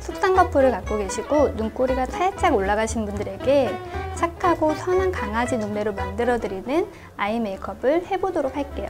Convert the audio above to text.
숙상거풀을 갖고 계시고 눈꼬리가 살짝 올라가신 분들에게 착하고 선한 강아지 눈매로 만들어드리는 아이 메이크업을 해보도록 할게요.